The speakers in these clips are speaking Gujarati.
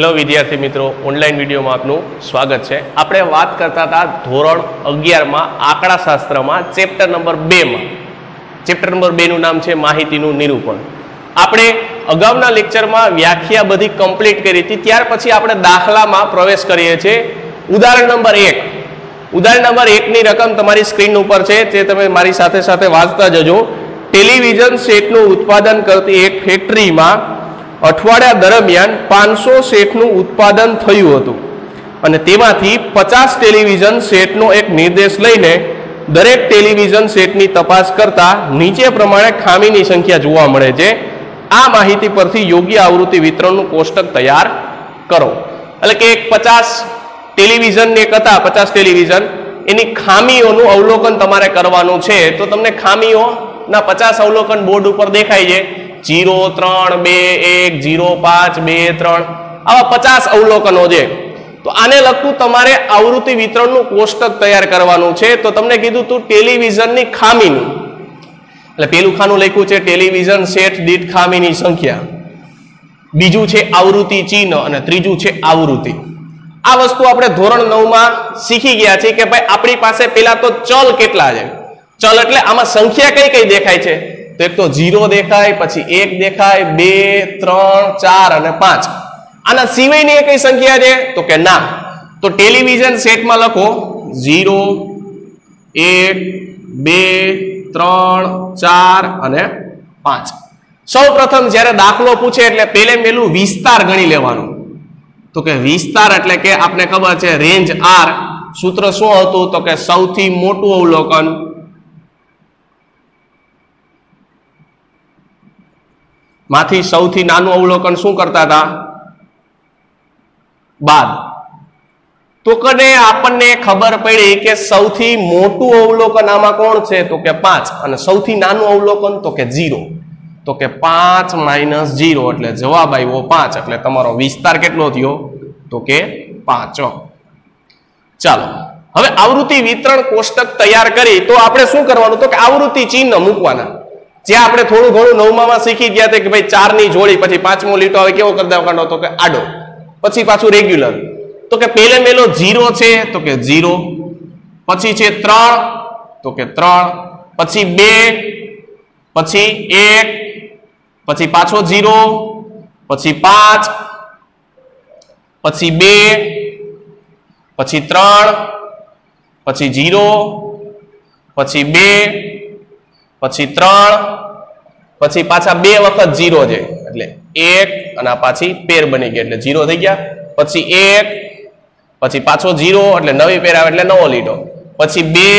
હેલો વિદ્યાર્થી મિત્રો, ઓનલાઈન વિડીયોમાં આપનું સ્વાગત છે. આપણે વાત કરતા હતા ધોરણ અગિયારમાં આંકડાશાસ્ત્રમાં ચેપ્ટર નંબર બેમાં. ચેપ્ટર નંબર બેનું નામ છે માહિતીનું નિરૂપણ. આપણે અગાઉના લેક્ચરમાં વ્યાખ્યા બધી કમ્પ્લીટ કરી હતી, ત્યાર પછી આપણે દાખલામાં પ્રવેશ કરીએ છીએ. ઉદાહરણ નંબર એક. ઉદાહરણ નંબર એકની રકમ તમારી સ્ક્રીન ઉપર છે, તે તમે મારી સાથે સાથે વાંચતા જજો. ટેલિવિઝન સેટનું ઉત્પાદન કરતી એક ફેક્ટરીમાં અઠવાડિયા દરમિયાન પાંચસો સેટનું ઉત્પાદન થયું હતું. અને તેમાંથી પચાસ ટેલિવિઝન સેટનો એક નિર્દેશ લઈને દરેક ટેલિવિઝન સેટની તપાસ કરતા નીચે પ્રમાણે ખામીની સંખ્યા જોવા મળે છે. આ માહિતી પરથી યોગ્ય આવૃત્તિ વિતરણનું કોષ્ટક તૈયાર કરો. એટલે કે એક પચાસ ટેલિવિઝન એક હતા, પચાસ ટેલિવિઝન. એની ખામીઓનું અવલોકન તમારે કરવાનું છે. તો તમને ખામીઓના પચાસ અવલોકન બોર્ડ ઉપર દેખાય છે. જીરો ત્રણ બે એક જીરો પાંચ બે ત્રણ. આવા પચાસ અવલોકનો છે. તો આને લગતું તમારે આવૃત્તિ વિતરણનું કોષ્ટક તૈયાર કરવાનું છે. તો તમને કીધું તું ટેલિવિઝનની ખામીનું. એટલે પેલું ખાનું લખ્યું છે, ટેલિવિઝન સેટ દીઠ ખામીની સંખ્યા. બીજું છે આવૃત્તિ ચિહ્ન અને ત્રીજું છે આવૃત્તિ. આ વસ્તુ આપણે ધોરણ નવમાં શીખી ગયા છે કે ભાઈ આપણી પાસે પેલા તો ચલ કેટલા છે? ચલ એટલે આમાં સંખ્યા કઈ કઈ દેખાય છે? તો એક તો જીરો દેખાય, પછી એક દેખાય, બે, ત્રણ, ચાર અને પાંચ. આના સિવાયની એ કઈ સંખ્યા છે? તો કે ના. તો ટેલિવિઝન સેટમાં લખો, ઝીરો, એક, બે, ત્રણ, ચાર અને પાંચ. સૌ પ્રથમ જ્યારે દાખલો પૂછે એટલે પેલે પેલું વિસ્તાર ગણી લેવાનું. તો કે વિસ્તાર એટલે કે આપણે ખબર છે, રેન્જ આર સૂત્ર શું હતું તો કે સૌથી મોટું અવલોકન માંથી સૌથી નાનું અવલોકન શું કરતા હતા? બાદ. તો કને આપણને ખબર પડી કે સૌથી મોટું અવલોકન આમાં કોણ છે? તો કે પાંચ. અને સૌથી નાનું અવલોકન તો કે જીરો તો કે પાંચ માઇનસ જીરો એટલે જવાબ આવ્યો પાંચ. એટલે તમારો વિસ્તાર કેટલો થયો? તો કે પાંચ ચાલો. હવે આવૃત્તિ વિતરણ કોષ્ટક તૈયાર કરી તો આપણે શું કરવાનું? તો કે આવૃત્તિ ચિહ્ન મૂકવાના. જે આપણે થોડું ઘણું નવમામાં શીખી ગયા હતા કે ભાઈ ચારની જોડી, પછી પાંચમો લીટો આવે, કેવો કરી દેવાનો તો કે આડો. પછી પાછું રેગ્યુલર તો કે પેલે મેલો જીરો છે, તો કે જીરો પછી છે ત્રણ, તો કે ત્રણ. પછી બે, પછી એક, પછી પાછો જીરો પછી પાંચ, પછી બે, પછી ત્રણ, પછી જીરો પછી બે પછી ત્રણ, પછી પાછા બે વખત જીરો છે. એટલે એક અને પાછી પેર બની ગઈ એટલે જીરો થઈ ગયા. પછી એક, પછી પાછો જીરો એટલે નવી પેર આવે એટલે નવો લીટો પછી બે,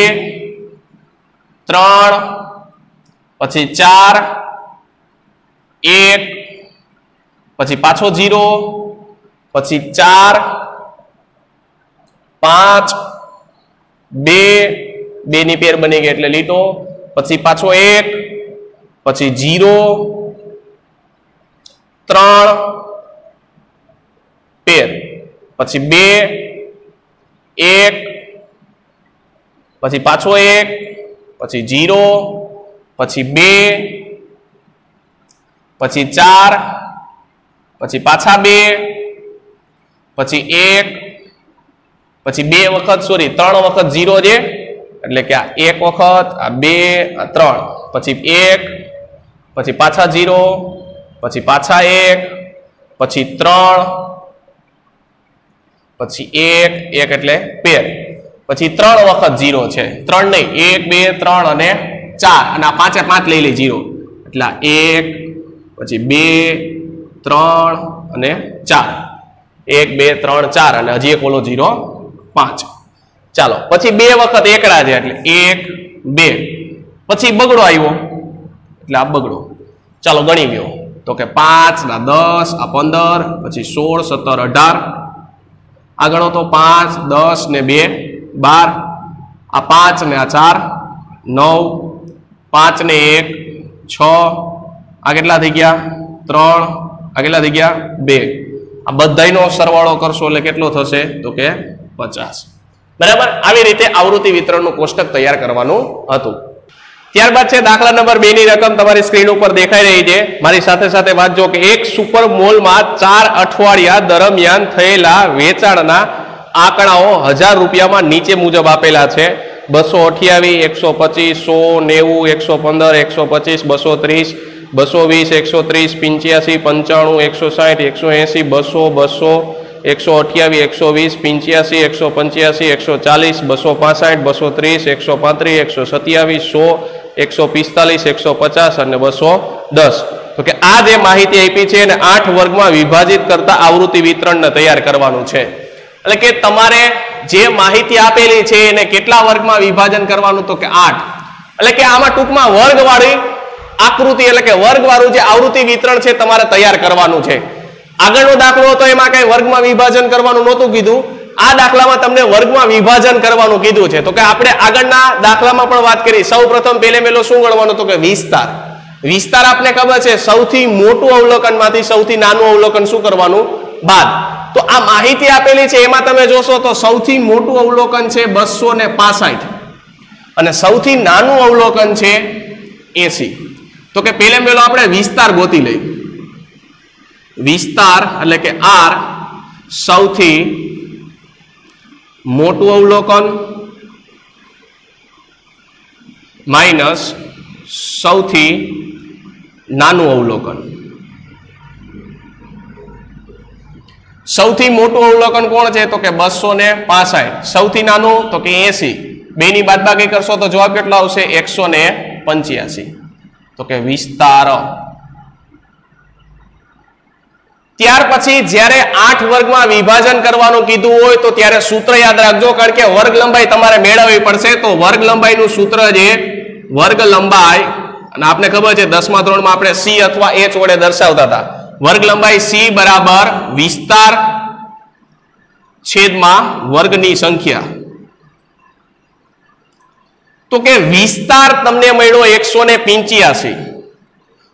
ત્રણ, પછી ચાર, એક, પછી પાછો જીરો પછી ચાર, પાંચ, બે બે ની પેર બની ગઈ એટલે લીટો પછી પાછો એક, પછી જીરો, ત્રણ, તેર. પછી બે, એક, પછી પાછો એક, પછી જીરો, પછી બે, પછી ચાર, પછી પાછા બે, પછી એક, પછી બે વખત સોરી ત્રણ વખત જીરો છે એટલે કે આ એક વખત, આ બે, આ ત્રણ. પછી એક, પછી પાછા જીરો પછી પાછા એક, પછી ત્રણ, પછી એક એક એટલે પેર. પછી ત્રણ વખત જીરો છે. ત્રણ નહીં, એક, બે, ત્રણ અને ચાર. અને આ પાંચે પાંચ લઈ લે જીરો એટલે એક, પછી બે, ત્રણ અને ચાર. એક, બે, ત્રણ, ચાર. અને હજી એક ઓલો જીરો પાંચ. ચાલો, પછી બે વખત એકડા છે એટલે એક, બે. પછી બગડો આવ્યો. એટલે આ બગડો. ચાલો, ગણી ગયો. તો કે પાંચ ના દસ, આ પંદર, પછી સોળ, સત્તર, અઢાર. આ ગણો તો પાંચ, દસ ને બે, બાર. આ પાંચ ને આ ચાર, નવ. પાંચ ને એક, છ. આ કેટલા થઈ ગયા? ત્રણ. આ કેટલા થઈ ગયા? બે. આ બધાયનો સરવાળો કરશો એટલે કેટલો થશે? તો કે પચાસ. બરાબર? આવી રીતે આવૃત્તિ વિતરણનું કોષ્ટક તૈયાર કરવાનું હતું. ત્યારબાદ છે દાખલા નંબર બે ની રકમ તમારી સ્ક્રીન ઉપર દેખાઈ રહી છે. મારી સાથે સાથે વાંચજો કે એક સુપર મોલમાં ચાર અઠવાડિયા દરમિયાન થયેલા વેચાણના આંકડાઓ હજાર રૂપિયામાં નીચે મુજબ આપેલા છે. બસો અઠ્યાવીસ એકસો પચીસ, સો નેવું, એકસો પંદર, એકસો પચીસ, બસો ત્રીસ, બસો વીસ, એકસો ત્રીસ, પંચ્યાસી, પંચાણું, એકસો સાઠ, એકસો એંસી, બસો બસો એકસો અઠ્યાવીસ એકસો વીસ, પંચ્યાસી, એકસો પંચ્યાસી, એકસો ચાલીસ, બસો પાસઠ, બસો ત્રીસ, એકસો પાંત્રીસ, એકસો સત્યાવીસ, સો, એકસો પિસ્તાલીસ, એકસો પચાસ અને બસો દસ. તો કે આ જે માહિતી આપી છે એને આઠ વર્ગમાં વિભાજિત કરતા આવૃત્તિ વિતરણને તૈયાર કરવાનું છે. એટલે કે તમારે જે માહિતી આપેલી છે એને કેટલા વર્ગમાં વિભાજન કરવાનું તો કે આઠ. એટલે કે આમાં ટૂંકમાં વર્ગવાળી આકૃતિ એટલે કે વર્ગવાળું જે આવૃત્તિ વિતરણ છે તમારે તૈયાર કરવાનું છે. આગળનો દાખલો હતો, એમાં કઈ વર્ગમાં વિભાજન કરવાનું નહોતું કીધું. આ દાખલામાં તમને વર્ગમાં વિભાજન કરવાનું કીધું છે. તો કે આપણે આગળના દાખલામાં પણ વાત કરી. સૌ પ્રથમ પેલે મેલો શું ગણવાનું તો કે વિસ્તાર. વિસ્તાર આપને ખબર છે, સૌથી મોટું અવલોકનમાંથી સૌથી નાનું અવલોકન શું કરવાનું? બાદ. તો આ માહિતી આપેલી છે, એમાં તમે જોશો તો સૌથી મોટું અવલોકન છે બસો ને પાસઠ. અને સૌથી નાનું અવલોકન છે એસી. તો કે પેલે પેલો આપણે વિસ્તાર ગોતી લઈ વિસ્તાર એટલે કે આર, સૌથી મોટું અવલોકન માઇનસ સૌથી નાનું અવલોકન. સૌથી મોટું અવલોકન કોણ છે? તો કે બસો ને પાસઠ. સૌથી નાનું તો કે એસી. બે ની બાદબાકી કરશો તો જવાબ કેટલો આવશે? એકસો ને પંચ્યાસી. તો કે વિસ્તાર ત્યાર પછી જ્યારે આઠ વર્ગમાં વિભાજન કરવાનું કીધું હોય તો ત્યારે સૂત્ર યાદ રાખજો, કારણ કે વર્ગ લંબાઈ તમારે મેળવવી પડશે. તો વર્ગ લંબાઈનું સૂત્ર છે વર્ગ લંબાઈ, અને આપને ખબર છે દસમા ધોરણમાં આપણે સી અથવા એચ વડે દર્શાવતા હતા. વર્ગ લંબાઈ સી બરાબર વિસ્તાર છેદમાં વર્ગની સંખ્યા. તો કે વિસ્તાર તમને મળ્યો એકસો ને પિંચ્યાસી.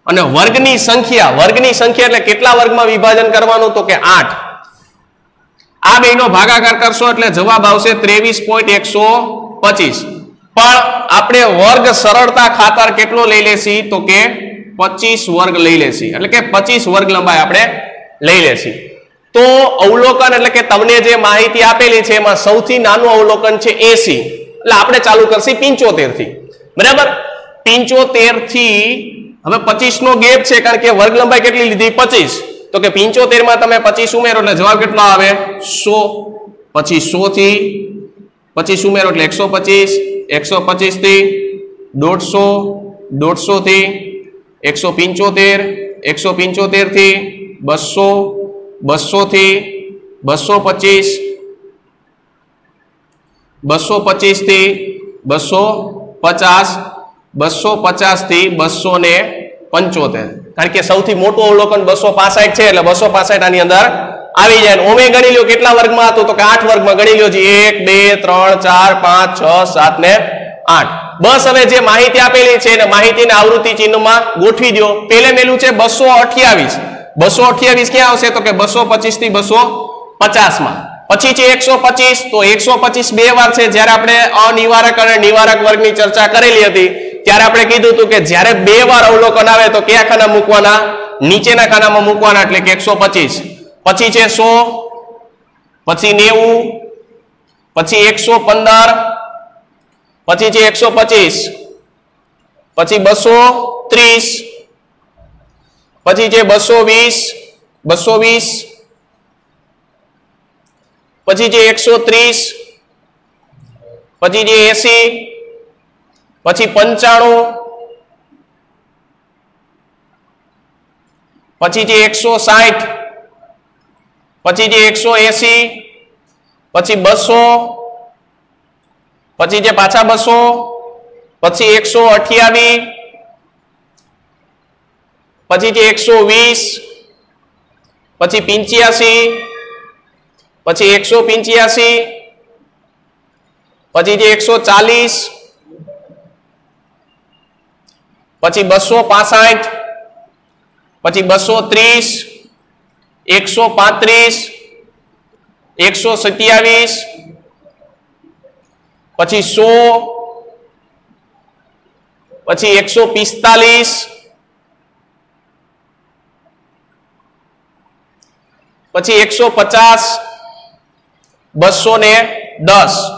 અને વર્ગની સંખ્યા વર્ગની સંખ્યા એટલે કેટલા વર્ગમાં વિભાજન કરવાનું? તો કે આઠ. આ બેનો ભાગાકાર કરશો એટલે જવાબ આવશે ત્રેવીસ પોઈન્ટ એકસો પચીસ. પણ આપણે વર્ગ સરળતા ખાતર કેટલો લઈ લેશી? તો કે પચીસ વર્ગ લઈ લેશી. એટલે કે પચીસ વર્ગ લંબાઈ આપણે લઈ લેશી. તો અવલોકન એટલે કે તમને જે માહિતી આપેલી છે, એમાં સૌથી નાનું અવલોકન છે એસી. એટલે આપણે ચાલુ કરશી પિંચોતેરથી બરાબર? પિંચોતેરથી હવે પચીસ નો ગેપ છે, કારણ કે વર્ગ લંબાઈ કેટલી લીધી? પચીસ. તો કે પિંચોતેરમાં તમે પચીસ ઉમેરો એટલે જવાબ કેટલો આવે? સો. પછી સો થી પચીસ ઉમેરો એટલે એકસો પચીસ એકસો પચીસથી દોઢસો દોઢસો થી એકસો પિંચોતેર એકસો પિંચોતેરથી બસો બસો થી બસો પચીસ બસો પચીસથી બસો પચાસ બસો પચાસથી બસો ને પંચોતેર. કારણ કે સૌથી મોટું અવલોકન બસો પાસઠ છે, એટલે બસો પાસઠ આની અંદર આવી જાય. ઓમે ગણી લ્યો કેટલા વર્ગમાં હતું? તો કે આઠ વર્ગમાં ગણી લો જી એક, બે, ત્રણ, ચાર, પાંચ, છ, સાત ને આઠ. બસ હવે જે માહિતી આપેલી છે માહિતીને આવૃત્તિ ચિહ્નમાં ગોઠવી દો પેલે મેલું છે બસો અઠ્યાવીસ. બસો અઠ્યાવીસ ક્યાં આવશે? તો કે બસો પચીસથી બસો પચાસમાં. પછી છે એકસો પચીસ. તો એકસો પચીસ બે વાર છે. જ્યારે આપણે અનિવારક અને નિવારક વર્ગની ચર્ચા કરેલી હતી ત્યારે આપણે કીધું હતું કે જ્યારે બે વાર અવલોકન આવે તો કયા ખાના મૂકવાના? નીચેના ખાનામાં મૂકવાના એટલે કે એકસો પછી છે સો, પછી નેવું, પછી એકસો પછી છે એકસો પછી બસો ત્રીસ, પછી છે બસો વીસ બસો વીસ, પછી છે એકસો ત્રીસ, પછી છે એસી પછી પંચાણું. પછી છે એકસો સાઠ, પછી છે એકસો એસી, પછી બસો, પછી છે પાછા બસો, પછી એકસો અઠ્યાવીસ પછી છે એકસો વીસ, પછી પિંચ્યાસી, પછી એકસો પિંચ્યાસી, પછી છે એકસો ચાલીસ પછી બસો પાસઠ, પછી બસો ત્રીસ, એકસો પાંત્રીસ, એકસો સત્યાવીસ, પછી સો, પછી એકસો પિસ્તાલીસ, પછી એકસો પચાસ, બસો ને દસ.